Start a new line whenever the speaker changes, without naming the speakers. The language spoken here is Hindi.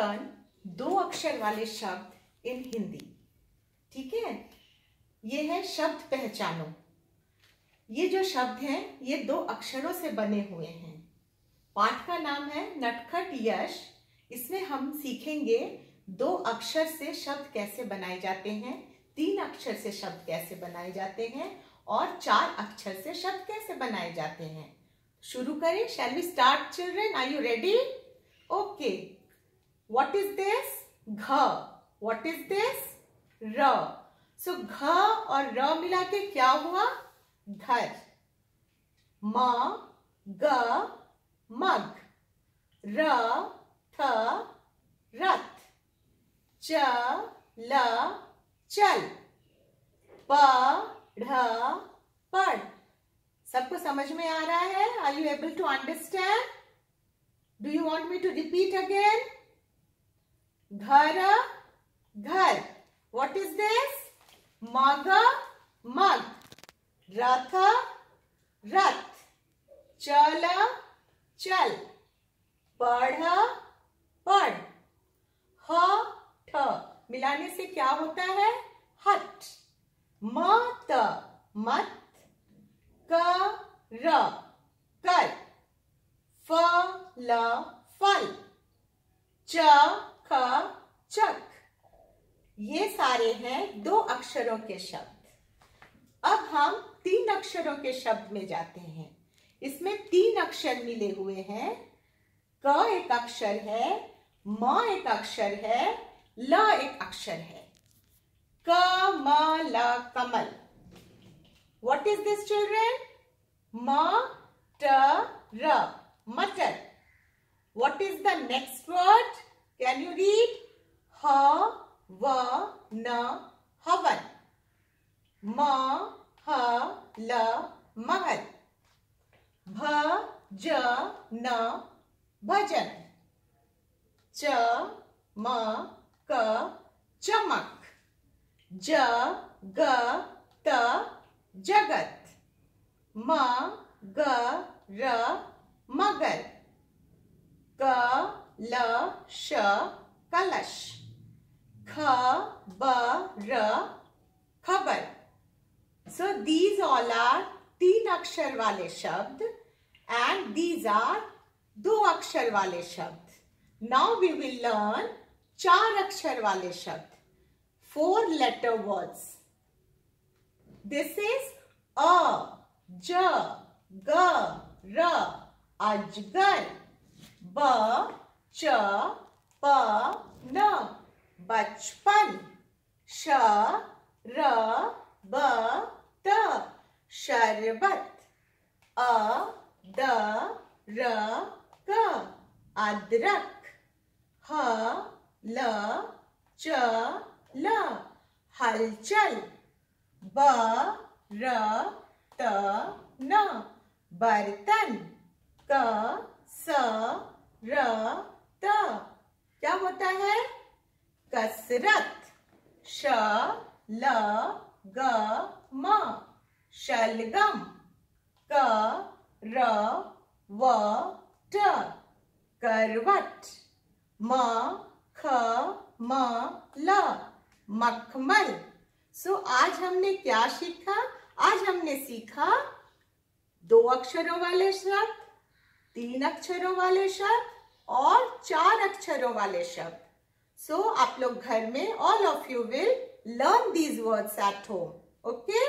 लर्न दो अक्षर वाले शब्द इन हिंदी। ठीक है? ये है शब्द पहचानो। ये जो शब्द हैं, ये दो अक्षरों से बने हुए हैं। पाठ का नाम है नटखट यश। इसमें हम सीखेंगे दो अक्षर से शब्द कैसे बनाए जाते हैं, तीन अक्षर से शब्द कैसे बनाए जाते हैं और चार अक्षर से शब्द कैसे बनाए जाते हैं। शुरू करें shall we start children are you ready okay what is this? घ what is this? र सो घ और र मिला के क्या हुआ? घर म ग मग र थ रथ च ल चल प ढ़ पढ़ सबको समझ में आ रहा है? Are you able to understand do you want me to repeat again घर घर. What is this? मग मग. रथ रथ. चल चल. पढ़ पढ़. ह मिलाने से क्या होता है? हट. मत मत. क र कर. फ ल फल. च ख चक। ये सारे हैं दो अक्षरों के शब्द। अब हम तीन अक्षरों के शब्द में जाते हैं। इसमें तीन अक्षर मिले हुए हैं। क एक अक्षर है, म एक अक्षर है, ल एक अक्षर है। क म ल कमल what इज़ दिस children? म, ट, र। मटर। What is the next word? Can you read? Ha, va, na, havan. Ma, ha, la, mahal. Bha, ja, na, bhajan. Cha, ma, ka, chamak. Ja, ga, ta, jagat. Ma, ga, ra, magal. ल, श, कलश। ख, ब, र, खबर। सो दीज ऑल आर तीन अक्षर वाले शब्द एंड दीज आर दो अक्षर वाले शब्द। नाउ वी विल लर्न चार अक्षर वाले शब्द। Four letter words this is अ, ज, ग, र, अजगर। ब च, प, न, बचपन। श, र, ब, त। शरबत। अ, द, र, क। अदरक। ह, ल, च, ल। हलचल। ब, र, त, न। बर्तन। क, स, र त क्या होता है? कसरत। श, ल, ग, म। शलगम। क, र, व, ट। करवट। म, ख, म, ल। मखमल। सो आज हमने क्या सीखा? आज हमने सीखा दो अक्षरों वाले शब्द, तीन अक्षरों वाले शब्द और चार अक्षरों वाले शब्द। सो so, आप लोग घर में all of you will learn these words at home okay